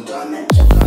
enjoyment.